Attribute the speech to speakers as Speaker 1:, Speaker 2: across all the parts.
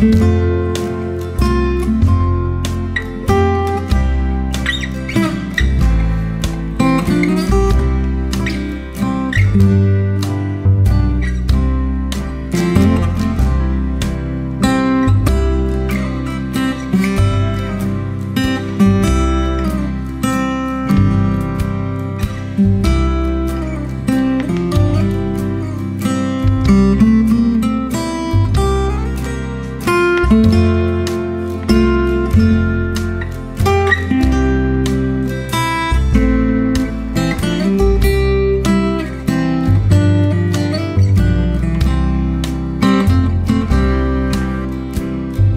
Speaker 1: thank you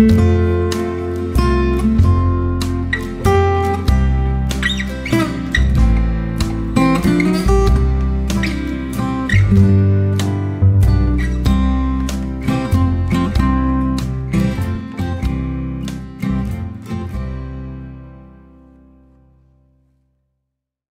Speaker 1: Música